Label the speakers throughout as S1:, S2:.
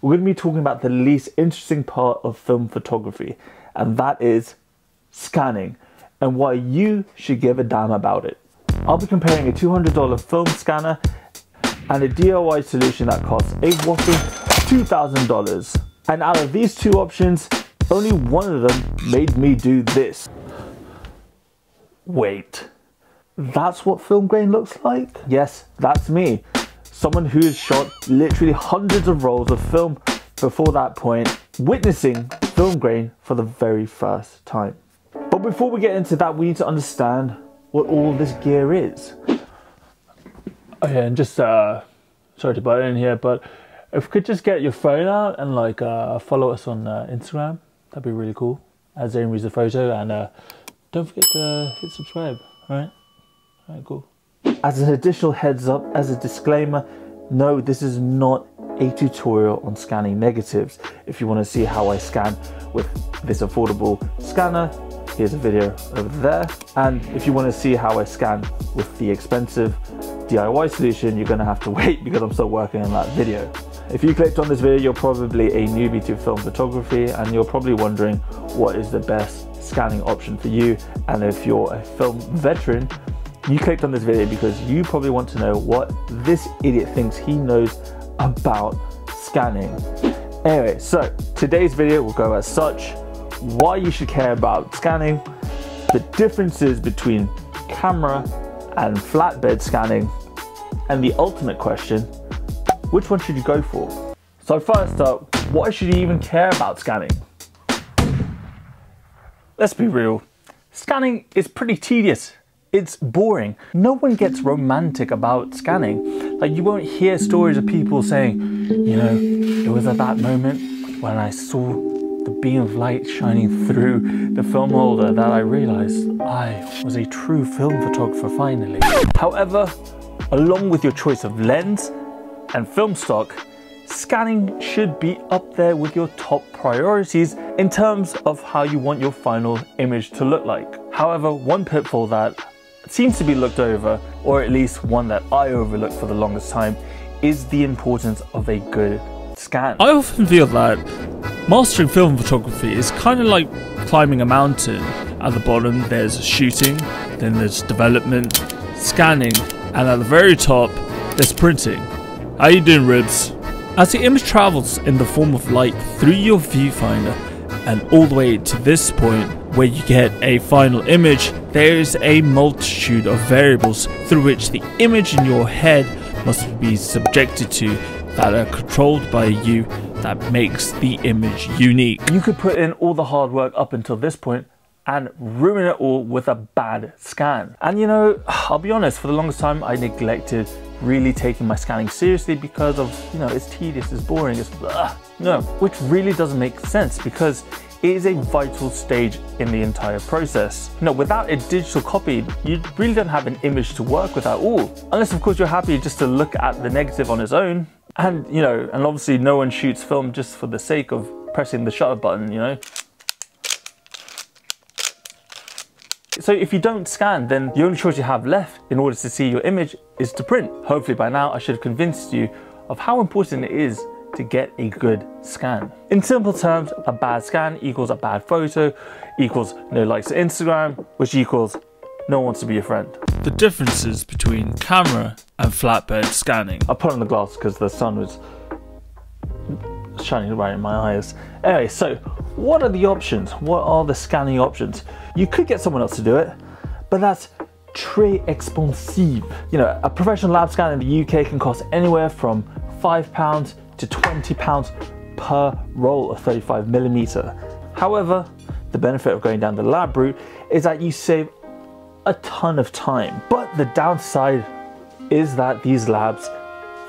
S1: we're going to be talking about the least interesting part of film photography, and that is scanning and why you should give a damn about it. I'll be comparing a $200 film scanner and a DIY solution that costs a whopping $2,000. And out of these two options, only one of them made me do this. Wait, that's what film grain looks like? Yes, that's me. Someone who has shot literally hundreds of rolls of film before that point, witnessing film grain for the very first time. But before we get into that, we need to understand what all this gear is. Oh yeah, and just uh, sorry to butt in here, but if we could just get your phone out and like uh, follow us on uh, Instagram, that'd be really cool. As Zain Riza photo, and uh, don't forget to hit subscribe. All right, all right, cool. As an additional heads up, as a disclaimer, no, this is not a tutorial on scanning negatives. If you want to see how I scan with this affordable scanner, here's a video over there. And if you want to see how I scan with the expensive DIY solution, you're going to have to wait because I'm still working on that video. If you clicked on this video, you're probably a newbie to film photography and you're probably wondering what is the best scanning option for you. And if you're a film veteran, you clicked on this video because you probably want to know what this idiot thinks he knows about scanning. Anyway, so today's video will go as such, why you should care about scanning, the differences between camera and flatbed scanning, and the ultimate question, which one should you go for? So first up, why should you even care about scanning? Let's be real, scanning is pretty tedious. It's boring. No one gets romantic about scanning. Like you won't hear stories of people saying, you know, it was at that moment when I saw the beam of light shining through the film holder that I realized I was a true film photographer finally. However, along with your choice of lens and film stock, scanning should be up there with your top priorities in terms of how you want your final image to look like. However, one pitfall that seems to be looked over, or at least one that I overlooked for the longest time, is the importance of a good scan.
S2: I often feel that mastering film photography is kind of like climbing a mountain. At the bottom, there's shooting, then there's development, scanning, and at the very top, there's printing. How you doing, Ribs? As the image travels in the form of light through your viewfinder and all the way to this point where you get a final image, there is a multitude of variables through which the image in your head must be subjected to that are controlled by you that makes the image unique.
S1: You could put in all the hard work up until this point and ruin it all with a bad scan. And you know, I'll be honest, for the longest time I neglected really taking my scanning seriously because of, you know, it's tedious, it's boring, it's ugh, no, which really doesn't make sense because it is a vital stage in the entire process. Know, without a digital copy, you really don't have an image to work with at all. Unless of course you're happy just to look at the negative on its own. And you know, and obviously no one shoots film just for the sake of pressing the shutter button, you know. So if you don't scan, then the only choice you have left in order to see your image is to print. Hopefully by now I should have convinced you of how important it is to get a good scan. In simple terms, a bad scan equals a bad photo, equals no likes to Instagram, which equals no one wants to be your friend.
S2: The differences between camera and flatbed scanning.
S1: I put on the glass because the sun was shining right in my eyes. Anyway, so what are the options? What are the scanning options? You could get someone else to do it, but that's très expensive. You know, a professional lab scan in the UK can cost anywhere from five pounds to 20 pounds per roll of 35 millimeter. However, the benefit of going down the lab route is that you save a ton of time. But the downside is that these labs,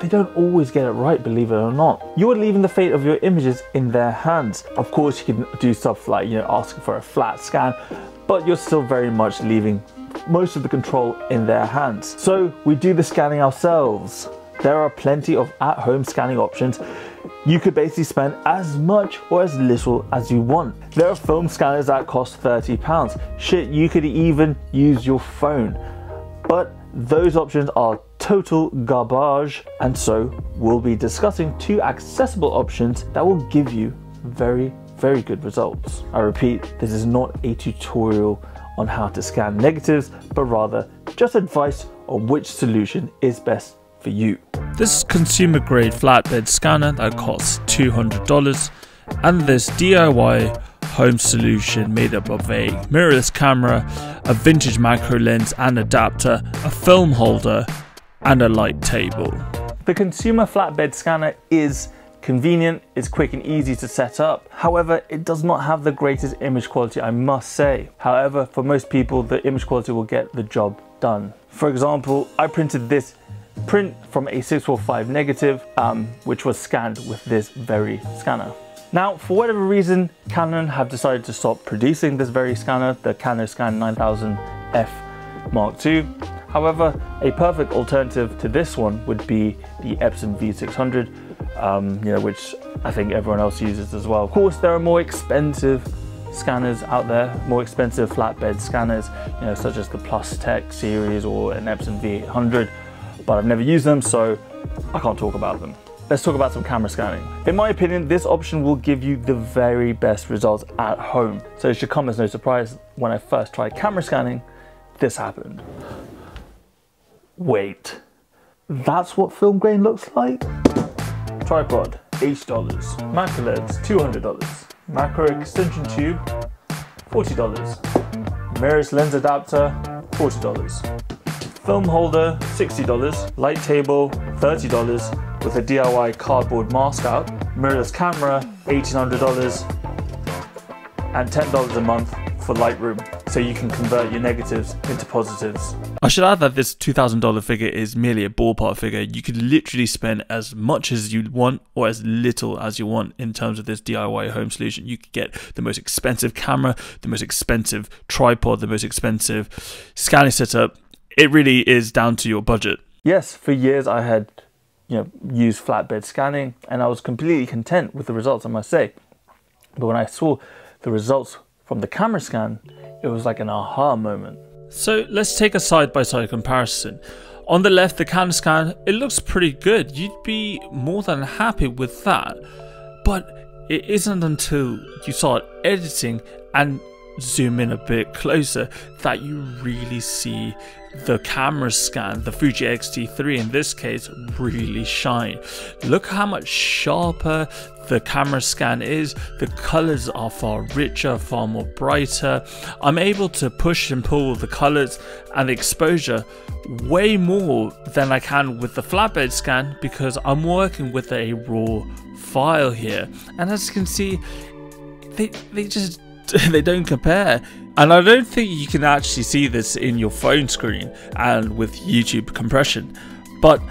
S1: they don't always get it right, believe it or not. You are leaving the fate of your images in their hands. Of course, you can do stuff like, you know, asking for a flat scan, but you're still very much leaving most of the control in their hands. So we do the scanning ourselves. There are plenty of at-home scanning options. You could basically spend as much or as little as you want. There are film scanners that cost 30 pounds. Shit, you could even use your phone. But those options are total garbage. And so we'll be discussing two accessible options that will give you very, very good results. I repeat, this is not a tutorial on how to scan negatives, but rather just advice on which solution is best for you.
S2: This consumer grade flatbed scanner that costs $200 and this DIY home solution made up of a mirrorless camera, a vintage macro lens and adapter, a film holder and a light table.
S1: The consumer flatbed scanner is convenient, it's quick and easy to set up. However, it does not have the greatest image quality, I must say. However, for most people, the image quality will get the job done. For example, I printed this print from a 645 negative, um, which was scanned with this very scanner. Now, for whatever reason, Canon have decided to stop producing this very scanner, the CanoScan 9000F Mark II. However, a perfect alternative to this one would be the Epson V600, um, you know, which I think everyone else uses as well. Of course, there are more expensive scanners out there, more expensive flatbed scanners, you know, such as the Plustek series or an Epson V800, but I've never used them, so I can't talk about them. Let's talk about some camera scanning. In my opinion, this option will give you the very best results at home. So it should come as no surprise when I first tried camera scanning, this happened. Wait, that's what film grain looks like? Tripod, $80. Macro lens, $200. Macro extension tube, $40. Mirrorless lens adapter, $40. Film holder, $60. Light table, $30 with a DIY cardboard mask out, mirrorless camera, $1,800, and $10 a month for Lightroom, so you can convert your negatives into positives.
S2: I should add that this $2,000 figure is merely a ballpark figure. You could literally spend as much as you want or as little as you want in terms of this DIY home solution. You could get the most expensive camera, the most expensive tripod, the most expensive scanning setup. It really is down to your budget.
S1: Yes, for years I had you know, use flatbed scanning and I was completely content with the results, I must say. But when I saw the results from the camera scan, it was like an aha moment.
S2: So let's take a side-by-side -side comparison. On the left, the camera scan, it looks pretty good. You'd be more than happy with that. But it isn't until you start editing and zoom in a bit closer that you really see the camera scan, the Fuji X-T3 in this case, really shine. Look how much sharper the camera scan is. The colors are far richer, far more brighter. I'm able to push and pull the colors and the exposure way more than I can with the flatbed scan because I'm working with a raw file here. And as you can see, they, they just they don't compare. And I don't think you can actually see this in your phone screen and with YouTube compression. But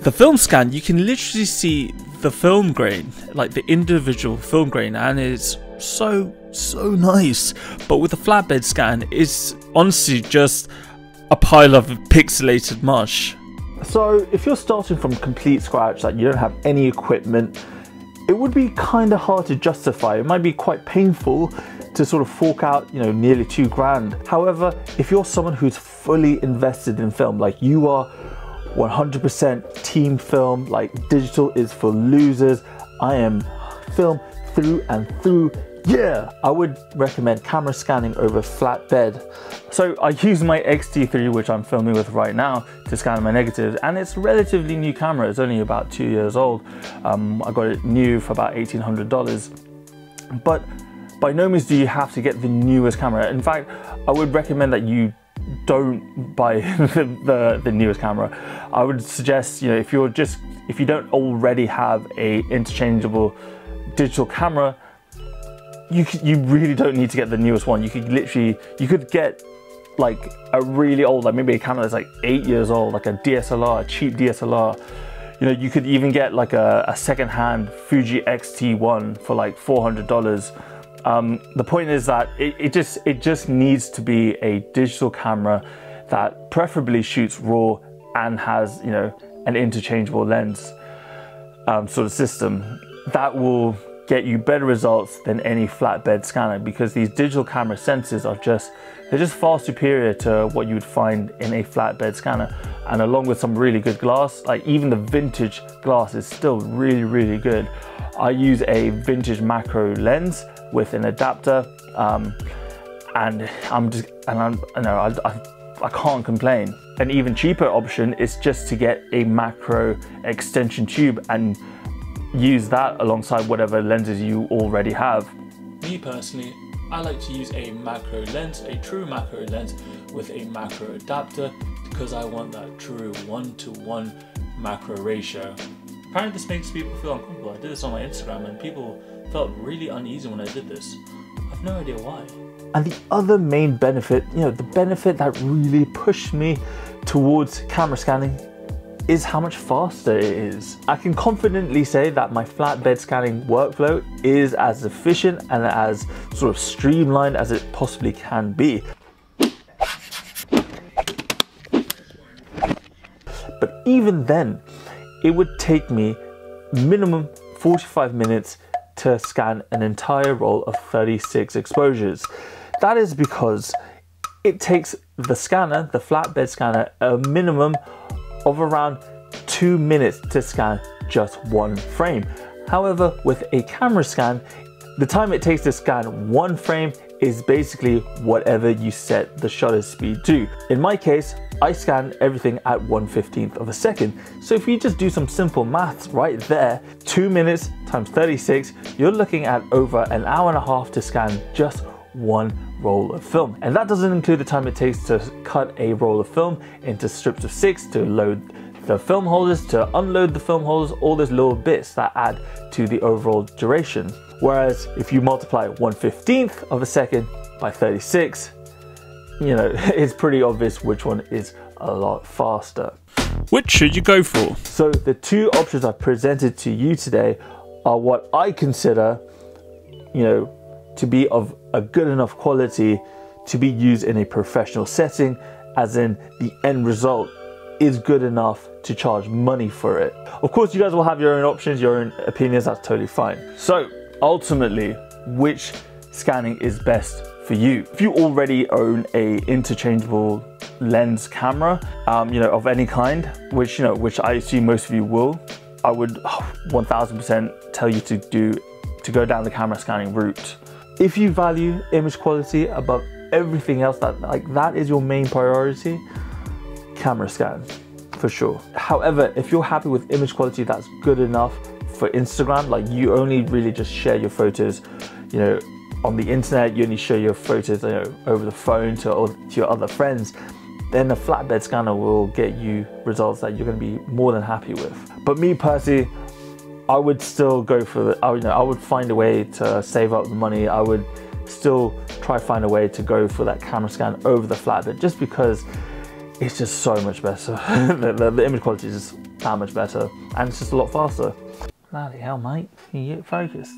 S2: the film scan, you can literally see the film grain, like the individual film grain, and it's so, so nice. But with the flatbed scan, it's honestly just a pile of pixelated mush.
S1: So if you're starting from complete scratch, like you don't have any equipment, it would be kind of hard to justify. It might be quite painful to sort of fork out, you know, nearly two grand. However, if you're someone who's fully invested in film, like you are 100% team film, like digital is for losers, I am film through and through yeah, I would recommend camera scanning over flatbed. So I use my X-T3, which I'm filming with right now, to scan my negatives, and it's relatively new camera. It's only about two years old. Um, I got it new for about $1,800. But by no means do you have to get the newest camera. In fact, I would recommend that you don't buy the, the, newest camera. I would suggest, you know, if you're just, if you don't already have a interchangeable digital camera, you you really don't need to get the newest one. You could literally you could get like a really old, like maybe a camera that's like eight years old, like a DSLR, a cheap DSLR. You know, you could even get like a, a second-hand Fuji X-T1 for like $400. Um, the point is that it, it just it just needs to be a digital camera that preferably shoots raw and has you know an interchangeable lens um, sort of system that will get you better results than any flatbed scanner because these digital camera sensors are just they're just far superior to what you would find in a flatbed scanner. And along with some really good glass like even the vintage glass is still really really good i use a vintage macro lens with an adapter um, and i'm just and i'm know I, I I can't complain. An even cheaper option is just to get a macro extension tube and use that alongside whatever lenses you already have.
S2: Me personally, I like to use a macro lens, a true macro lens with a macro adapter because I want that true one to one macro ratio. Apparently this makes people feel uncomfortable. I did this on my Instagram and people felt really uneasy when I did this. I've no idea why.
S1: And the other main benefit, you know, the benefit that really pushed me towards camera scanning is how much faster it is. I can confidently say that my flatbed scanning workflow is as efficient and as sort of streamlined as it possibly can be. But even then, it would take me minimum 45 minutes to scan an entire roll of 36 exposures. That is because it takes the scanner, the flatbed scanner, a minimum of around two minutes to scan just one frame. However, with a camera scan, the time it takes to scan one frame is basically whatever you set the shutter speed to. In my case, I scan everything at 1 15th of a second. So if you just do some simple maths right there, two minutes times 36, you're looking at over an hour and a half to scan just one roll of film. And that doesn't include the time it takes to cut a roll of film into strips of six to load the film holders, to unload the film holders, all those little bits that add to the overall duration. Whereas if you multiply 1 15th of a second by 36, you know, it's pretty obvious which one is a lot faster.
S2: Which should you go for?
S1: So the two options I've presented to you today are what I consider, you know, to be of a good enough quality to be used in a professional setting, as in the end result is good enough to charge money for it. Of course, you guys will have your own options, your own opinions, that's totally fine. So, ultimately, which scanning is best for you? If you already own a interchangeable lens camera, um, you know, of any kind, which, you know, which I assume most of you will, I would 1000% tell you to do, to go down the camera scanning route if you value image quality above everything else, that like that is your main priority, camera scan for sure. However, if you're happy with image quality that's good enough for Instagram, like you only really just share your photos, you know, on the internet, you only show your photos you know, over the phone to, to your other friends, then a flatbed scanner will get you results that you're going to be more than happy with. But me personally, I would still go for the, I, you know, I would find a way to save up the money. I would still try find a way to go for that camera scan over the flatbed just because it's just so much better. the, the, the, image quality is just that much better and it's just a lot faster. Bloody hell, mate, you get focused.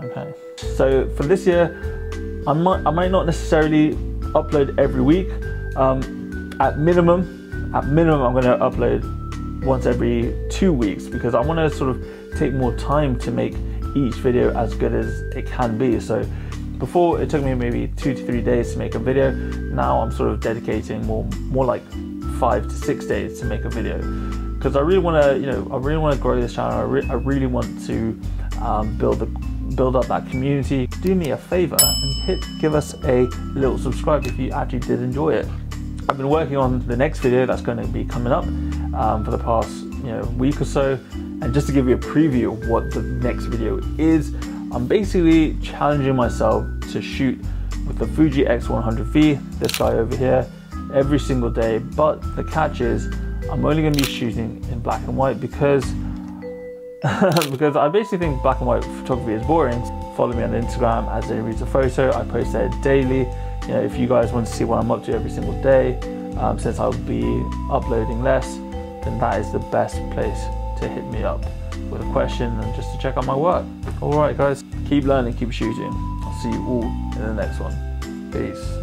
S1: Okay. So for this year, I might, I might not necessarily upload every week. Um, at minimum, at minimum, I'm gonna upload once every two weeks because I want to sort of take more time to make each video as good as it can be. So before it took me maybe two to three days to make a video. Now I'm sort of dedicating more, more like five to six days to make a video because I really want to, you know, I really want to grow this channel. I, re- I really want to um, build the build up that community. Do me a favor and hit give us a little subscribe if you actually did enjoy it. I've been working on the next video that's going to be coming up um, for the past you know week or so and just to give you a preview of what the next video is, I'm basically challenging myself to shoot with the Fuji X100V, this guy over here, every single day. But the catch is, I'm only going to be shooting in black and white because because I basically think black and white photography is boring. Follow me on Instagram as a reads a photo. I post there daily. You know, if you guys want to see what I'm up to every single day, um, since I'll be uploading less, then that is the best place to hit me up with a question and just to check out my work. Alright guys, keep learning, keep shooting. I'll see you all in the next one. Peace.